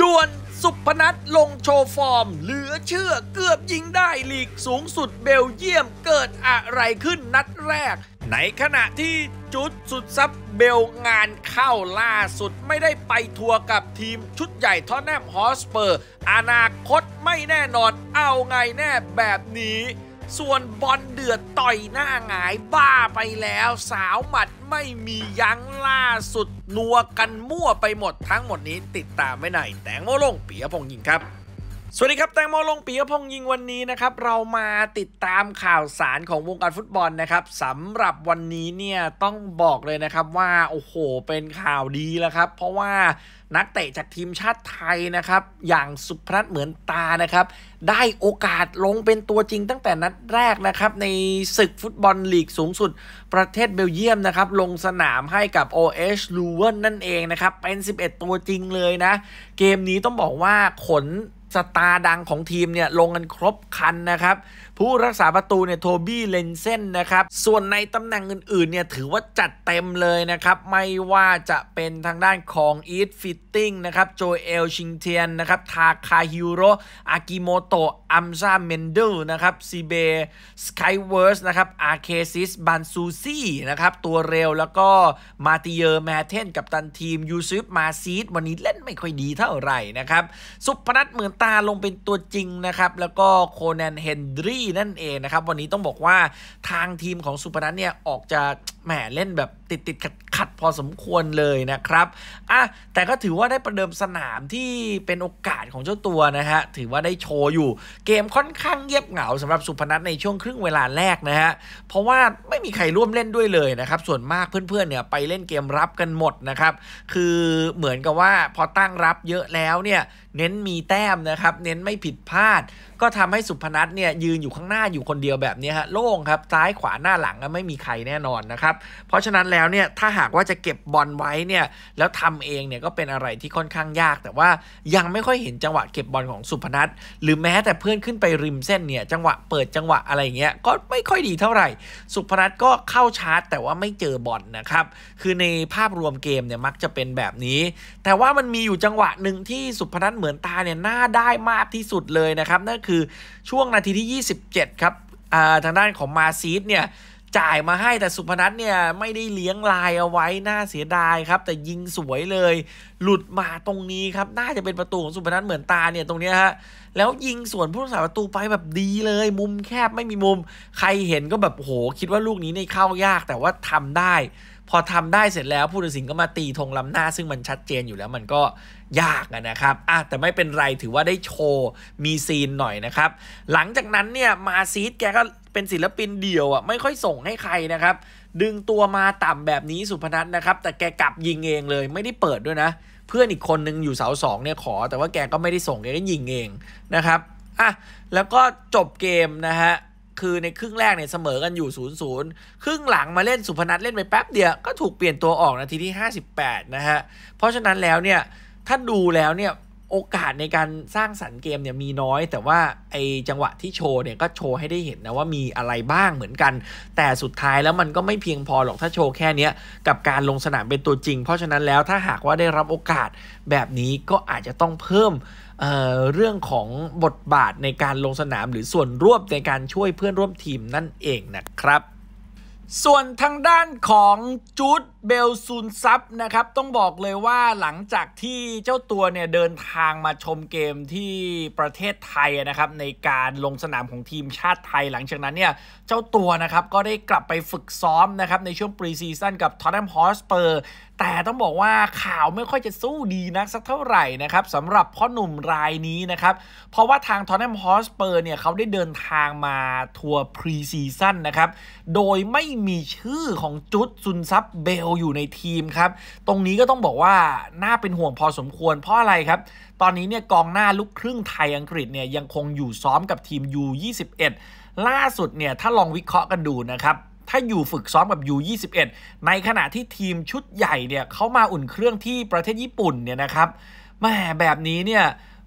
ด่วนศุภณัฏฐ์ลงโชว์ฟอร์ม เหลือเชื่อเกือบยิงได้ลีกสูงสุดเบลเยียมเกิดอะไรขึ้นนัดแรก ในขณะที่จู๊ดสุ่นทรัพย์เบลล์งานเข้าล่าสุดไม่ได้ไปทัวร์กับทีมชุดใหญ่ท็อตแนมฮ็อตสเปอร์ อนาคตไม่แน่นอนเอาไงแน่แบบนี้ ส่วนบอลเดือดต่อยหน้าหงายบ้าไปแล้ว สาวหมัดไม่มียั้งล่าสุด นัวกันมั่วไปหมดทั้งหมดนี้ติดตามไม่ไหนแตงโมลงปียพงษ์ยิงครับ สวัสดีครับ แตงโมลงปียพงยิงวันนี้นะครับ เรามาติดตามข่าวสารของวงการฟุตบอลนะครับสำหรับวันนี้เนี่ยต้องบอกเลยนะครับว่าโอ้โหเป็นข่าวดีแล้วครับ เพราะว่านักเตะจากทีมชาติไทยนะครับ อย่างสุพนัทเหมือนตานะครับ ได้โอกาสลงเป็นตัวจริงตั้งแต่นัดแรกนะครับ ในศึกฟุตบอลลีกสูงสุด ประเทศเบลเยียมนะครับ ลงสนามให้กับ OH l u w e n นั่นเองนะครับ เป็น 11 ตัวจริงเลยนะ เกมนี้ต้องบอกว่าขน สตาร์ดังของทีมเนี่ยลงกันครบคันนะครับ ผู้รักษาประตูเนี่ยโทบี้เลย์เซนนะครับ ส่วนในตำแหน่งอื่นๆเนี่ยถือว่าจัดเต็มเลยนะครับ ไม่ว่าจะเป็นทางด้านของอีทฟิตติ้งนะครับโจเอลชิงเทียนนะครับทาคาฮิโรอากิโมโตะอัมซาเมนเดลนะครับซีเบสกายเวิร์สนะครับอาเคซิสบันซูซี่นะครับตัวเร็วแล้วก็มาติเยอร์แมเทนกับตันทีมยูซุฟมาซีดวันนี้เล่นไม่ค่อยดีเท่าไหร่นะครับสุพนัทเหมือนตาลงเป็นตัวจริงนะครับ แล้วก็โคนันเฮนดรีนั่นเองนะครับ วันนี้ต้องบอกว่าทางทีมของสุพนัทเนี่ยออกจะ แหมเล่นแบบติดติดขัดขัดพอสมควรเลยนะครับอะแต่ก็ถือว่าได้ประเดิมสนามที่เป็นโอกาสของเจ้าตัวนะฮะ ถือว่าได้โชว์อยู่ เกมค่อนข้างเงียบเหงาสำหรับสุพนัทในช่วงครึ่งเวลาแรกนะฮะ เพราะว่าไม่มีใครร่วมเล่นด้วยเลยนะครับ ส่วนมากเพื่อนๆเนี่ยไปเล่นเกมรับกันหมดนะครับ คือเหมือนกับว่าพอตั้งรับเยอะแล้วเนี่ยเน้นมีแต้มนะครับ เน้นไม่ผิดพลาด ก็ทำให้สุพนัทเนี่ยยืนอยู่ข้างหน้าอยู่คนเดียวแบบนี้ฮะโล่งครับซ้ายขวาหน้าหลังไม่มีใครแน่นอนนะครับเพราะฉะนั้นแล้วเนี่ยถ้าหากว่าจะเก็บบอลไว้เนี่ยแล้วทำเองเนี่ยก็เป็นอะไรที่ค่อนข้างยาก แต่ว่ายังไม่ค่อยเห็นจังหวะเก็บบอลของสุพนัทหรือแม้แต่เพื่อนขึ้นไปริมเส้นเนี่ยจังหวะเปิดจังหวะอะไรเงี้ยก็ไม่ค่อยดีเท่าไหร่ สุพนัทก็เข้าชาร์จ แต่ว่าไม่เจอบอลนะครับคือในภาพรวมเกมเนี่ยมักจะเป็นแบบนี้ แต่ว่ามันมีอยู่จังหวะหนึ่งที่สุพนัทเหมือนตาเนี่ยน่าได้มากที่สุดเลยนะครับนั่นคือช่วงนาทีที่ 27 ครับทางด้านของมาซีดเนี่ย จ่ายมาให้แต่สุพนัทเนี่ยไม่ได้เลี้ยงลายเอาไว้น่าเสียดายครับ แต่ยิงสวยเลย หลุดมาตรงนี้ครับ น่าจะเป็นประตูของสุพนัทเหมือนตาเนี่ยตรงนี้ฮะแล้วยิงสวนผู้รักษาประตูไปแบบดีเลย มุมแคบไม่มีมุม ใครเห็นก็แบบโหคิดว่าลูกนี้ในเข้ายากแต่ว่าทำได้ พอทำได้เสร็จแล้วผู้ตัดสินก็มาตีธงล้ำหน้า ซึ่งมันชัดเจนอยู่แล้วมันก็ยากนะครับอะแต่ไม่เป็นไรถือว่าได้โชว์มีซีนหน่อยนะครับ หลังจากนั้นเนี่ยมาซีดแกก็ เป็นศิลปินเดี่ยวอะไม่ค่อยส่งให้ใครนะครับ ดึงตัวมาต่ำแบบนี้สุพนัทนะครับ แต่แกกลับยิงเองเลยไม่ได้เปิดด้วยนะ เพื่อนอีกคนนึงอยู่เสาสองเนี่ยขอ แต่ว่าแกก็ไม่ได้ส่งแกก็ยิงเองนะครับอะแล้วก็จบเกมนะฮะคือในครึ่งแรกเนี่ยเสมอกันอยู่0ูนย์ครึ่งหลังมาเล่นสุพนัทเล่นไปแป๊บเดียวก็ถูกเปลี่ยนตัวออกนาทีที่ 58 นะฮะ เพราะฉะนั้นแล้วเนี่ย ถ้าดูแล้วเนี่ย โอกาสในการสร้างสรรค์เกมเนี่ยมีน้อย แต่ว่าไอจังหวะที่โชว์เนี่ยก็โชว์ให้ได้เห็นนะว่ามีอะไรบ้างเหมือนกัน แต่สุดท้ายแล้วมันก็ไม่เพียงพอหรอกถ้าโชว์แค่นี้กับการลงสนามเป็นตัวจริง เพราะฉะนั้นแล้วถ้าหากว่าได้รับโอกาสแบบนี้ก็อาจจะต้องเพิ่มเเรื่องของบทบาทในการลงสนามหรือส่วนร่วมในการช่วยเพื่อนร่วมทีมนั่นเองนะครับ ส่วนทางด้านของจู๊ดเบลล์สุ่นทรัพย์นะครับ ต้องบอกเลยว่าหลังจากที่เจ้าตัวเนี่ยเดินทางมาชมเกมที่ประเทศไทยนะครับ ในการลงสนามของทีมชาติไทย หลังจากนั้นเนี่ยเจ้าตัวนะครับก็ได้กลับไปฝึกซ้อมนะครับในช่วง pre-season กับท็อตแนมฮ็อตสเปอร์ แต่ต้องบอกว่าข่าวไม่ค่อยจะสู้ดีนักสักเท่าไหร่นะครับสำหรับพ่อหนุ่มรายนี้นะครับเพราะว่าทางท็อตแนมฮ็อตสเปอร์เนี่ยเขาได้เดินทางมาทัวร์ pre-season นะครับโดยไม่มีชื่อของจู๊ดสุ่นทรัพย์เบลล์อยู่ในทีมครับตรงนี้ก็ต้องบอกว่าน่าเป็นห่วงพอสมควรเพราะอะไรครับ ตอนนี้เนี่ยกองหน้าลูกครึ่งไทยอังกฤษเนี่ยยังคงอยู่ซ้อมกับทีม U21 ล่าสุดเนี่ยถ้าลองวิเคราะห์กันดูนะครับ ถ้าอยู่ฝึกซ้อมกับ U21 ในขณะที่ทีมชุดใหญ่เนี่ยเขามาอุ่นเครื่องที่ประเทศญี่ปุ่นเนี่ยนะครับแหมแบบนี้เนี่ย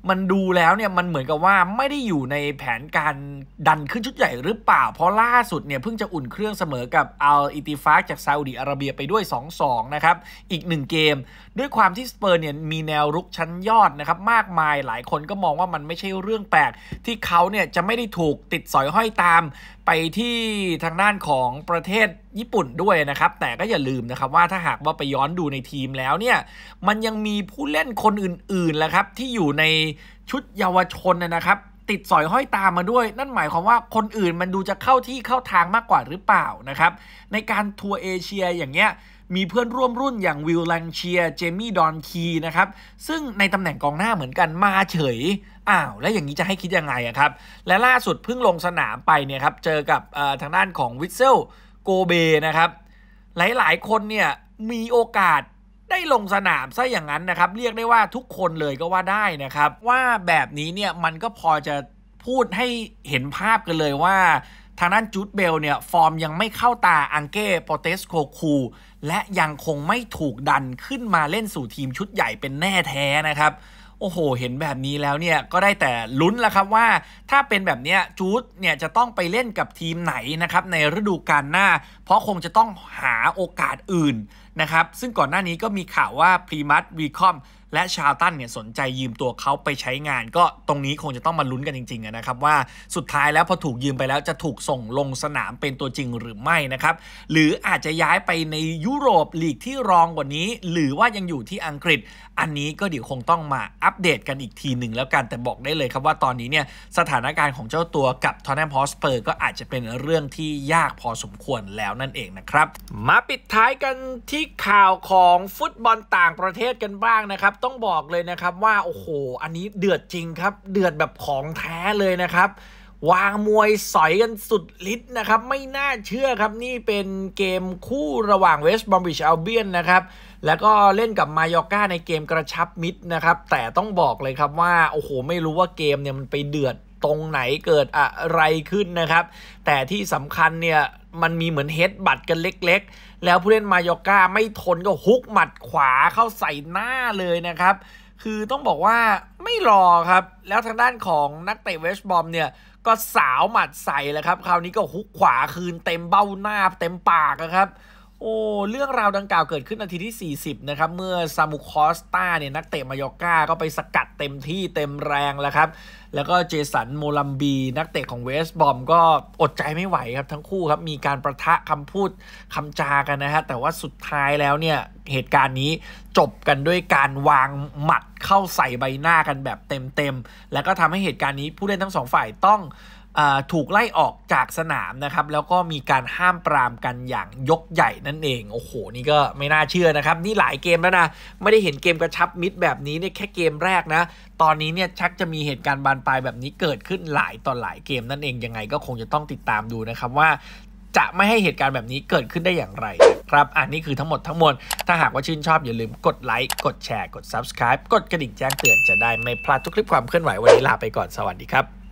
มันดูแล้วเนี่ยมันเหมือนกับว่าไม่ได้อยู่ในแผนการดันขึ้นชุดใหญ่หรือเปล่า เพราะล่าสุดเนี่ยเพิ่งจะอุ่นเครื่องเสมอกับอัลอิติฟากจากซาอุดีอาระเบียไปด้วย 2-2 นะครับ อีก 1 เกม ด้วยความที่สเปอร์เนี่ยมีแนวรุกชั้นยอดนะครับ มากมายหลายคนก็มองว่ามันไม่ใช่เรื่องแปลก ที่เขาเนี่ยจะไม่ได้ถูกติดสอยห้อยตามไปที่ทางด้านของประเทศญี่ปุ่นด้วยนะครับ แต่ก็อย่าลืมนะครับว่าถ้าหากว่าไปย้อนดูในทีมแล้วเนี่ยมันยังมีผู้เล่นคนอื่นๆแหละครับที่อยู่ในชุดเยาวชนนะครับ ติดสอยห้อยตามมาด้วย นั่นหมายความว่าคนอื่นมันดูจะเข้าที่เข้าทางมากกว่าหรือเปล่านะครับ ในการทัวร์เอเชียอย่างเงี้ยมีเพื่อนร่วมรุ่นอย่างวิลลังเชีย เจมี่ดอนคีนะครับ ซึ่งในตำแหน่งกองหน้าเหมือนกันมาเฉย อ้าว แล้วอย่างนี้จะให้คิดยังไงอะครับ และล่าสุดเพิ่งลงสนามไปเนี่ยครับ เจอกับทางด้านของวิเซลโกเบนะครับ หลายๆ คนเนี่ยมีโอกาส ได้ลงสนามซะอย่างนั้นนะครับ เรียกได้ว่าทุกคนเลยก็ว่าได้นะครับ ว่าแบบนี้เนี่ยมันก็พอจะพูดให้เห็นภาพกันเลยว่าทางด้านจูดเบลเนี่ย ฟอร์มยังไม่เข้าตาอังเก้โปเตสโคคูและยังคงไม่ถูกดันขึ้นมาเล่นสู่ทีมชุดใหญ่เป็นแน่แท้นะครับ โอ้โห เห็นแบบนี้แล้วเนี่ย ก็ได้แต่ลุ้นแล้วครับว่า ถ้าเป็นแบบนี้จูดเนี่ยจะต้องไปเล่นกับทีมไหนนะครับ ในฤดูกาลหน้า เพราะคงจะต้องหาโอกาสอื่น นะครับซึ่งก่อนหน้านี้ก็มีข่าวว่าพรีมัสวีคอมและชาตันเนี่ยสนใจยืมตัวเขาไปใช้งาน ก็ตรงนี้คงจะต้องมาลุ้นกันจริงๆนะครับว่าสุดท้ายแล้วพอถูกยืมไปแล้วจะถูกส่งลงสนามเป็นตัวจริงหรือไม่นะครับหรืออาจจะย้ายไปในยุโรปลีกที่รองกว่านี้ หรือว่ายังอยู่ที่อังกฤษ อันนี้ก็เดี๋ยวคงต้องมาอัปเดตกันอีกทีหนึ่งแล้วกันแต่บอกได้เลยครับว่าตอนนี้เนี่ยสถานการณ์ของเจ้าตัวกับท็อตแนมฮ็อตสเปอร์ก็อาจจะเป็นเรื่องที่ยากพอสมควรแล้วนั่นเองนะครับ มาปิดท้ายกันที่ข่าวของฟุตบอลต่างประเทศกันบ้างนะครับต้องบอกเลยนะครับว่าโอ้โห อันนี้เดือดจริงครับ เดือดแบบของแท้เลยนะครับ วางมวยสอยกันสุดฤทธิ์นะครับ ไม่น่าเชื่อครับนี่เป็นเกมคู่ระหว่างเวสต์บรอมวิชอัลเบียนนะครับ แล้วก็เล่นกับมายอก้าในเกมกระชับมิตรนะครับ แต่ต้องบอกเลยครับว่า โอ้โห ไม่รู้ว่าเกมเนี่ยมันไปเดือดตรงไหนเกิดอะไรขึ้นนะครับ แต่ที่สำคัญเนี่ย มันมีเหมือนเฮดบัตกันเล็ก ๆ แล้วผู้เล่นมายอก้าไม่ทนก็ฮุกหมัดขวาเข้าใส่หน้าเลยนะครับ คือต้องบอกว่าไม่รอครับ แล้วทางด้านของนักเตะเวสบอมเนี่ยก็สาวหมัดใส่แล้วครับ คราวนี้ก็ฮุกขวาคืนเต็มเบ้าหน้าเต็มปากนะครับ โอ้ เรื่องราวดังกล่าวเกิดขึ้นนาทีที่ 40 นะครับ เมื่อซามุคอสตาเนี่ย นักเตะมายอก้าก็ไปสกัดเต็มที่เต็มแรงแล้วครับ แล้วก็เจสันโมลัมบี นักเตะของเวสบอมก็อดใจไม่ไหวครับ ทั้งคู่ครับ มีการประทะคำพูดคำจากันนะฮะ แต่ว่าสุดท้ายแล้วเนี่ย เหตุการณ์นี้จบกันด้วยการวางหมัดเข้าใส่ใบหน้ากันแบบเต็มๆ แล้วก็ทำให้เหตุการณ์นี้ผู้เล่นทั้งสองฝ่ายต้อง ถูกไล่ออกจากสนามนะครับ แล้วก็มีการห้ามปรามกันอย่างยกใหญ่นั่นเอง โอ้โห นี่ก็ไม่น่าเชื่อนะครับ นี่หลายเกมแล้วนะ ไม่ได้เห็นเกมกระชับมิดแบบนี้เนี่ยแค่เกมแรกนะ ตอนนี้เนี่ยชักจะมีเหตุการณ์บานปลายแบบนี้เกิดขึ้นหลายต่อหลายเกมนั่นเองยังไงก็คงจะต้องติดตามดูนะครับว่าจะไม่ให้เหตุการณ์แบบนี้เกิดขึ้นได้อย่างไรครับอันนี้คือทั้งหมดทั้งมวล ถ้าหากว่าชื่นชอบอย่าลืมกดไลค์ กดแชร์ กด Subscribe กดกระดิ่งแจ้งเตือนจะได้ไม่พลาดทุกคลิปความเคลื่อนไหววันนี้ลาไปก่อน สวัสดีครับ